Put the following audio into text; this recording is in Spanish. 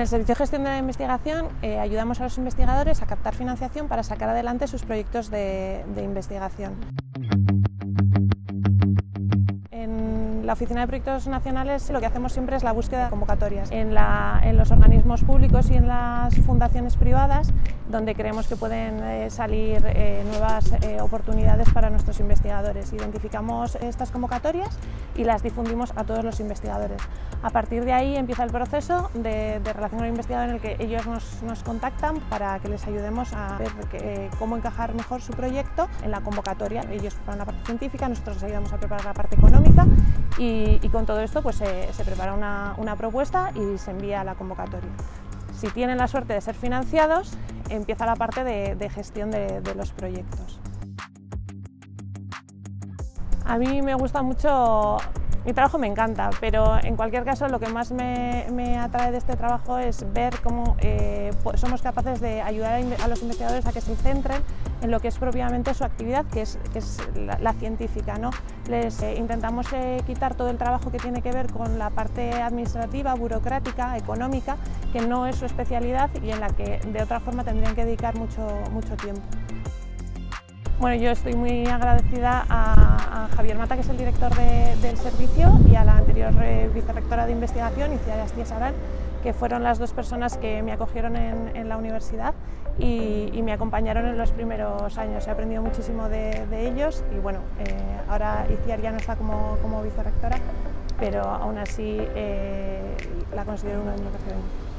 el Servicio de Gestión de la Investigación eh, ayudamos a los investigadores a captar financiación para sacar adelante sus proyectos de, investigación. la Oficina de Proyectos Nacionales lo que hacemos siempre es la búsqueda de convocatorias en, los organismos públicos y en las fundaciones privadas donde creemos que pueden eh, salir eh, nuevas eh, oportunidades para nuestros investigadores. Identificamos estas convocatorias y las difundimos a todos los investigadores. A partir de ahí empieza el proceso de, relación con el investigador en el que ellos nos, contactan para que les ayudemos a ver cómo encajar mejor su proyecto en la convocatoria. Ellos preparan la parte científica, nosotros les ayudamos a preparar la parte económica y, con todo esto pues, se prepara una, propuesta y se envía a la convocatoria. Si tienen la suerte de ser financiados, empieza la parte de, gestión de, los proyectos. A mí me gusta mucho, mi trabajo me encanta, pero en cualquier caso lo que más me, atrae de este trabajo es ver cómo eh, somos capaces de ayudar a los investigadores a que se centren en lo que es propiamente su actividad, que es, la, científica. ¿no? Les eh, intentamos eh, quitar todo el trabajo que tiene que ver con la parte administrativa, burocrática, económica, que no es su especialidad y en la que de otra forma tendrían que dedicar mucho, mucho tiempo. Bueno, yo estoy muy agradecida a, Javier Mata, que es el director del servicio, y a la anterior eh, de investigación, Iciar Astías Arán, que fueron las dos personas que me acogieron en, la universidad y, me acompañaron en los primeros años. He aprendido muchísimo de, ellos y bueno, eh, ahora Iciar ya no está como, como vicerrectora, pero aún así eh, la considero una de mis referentes.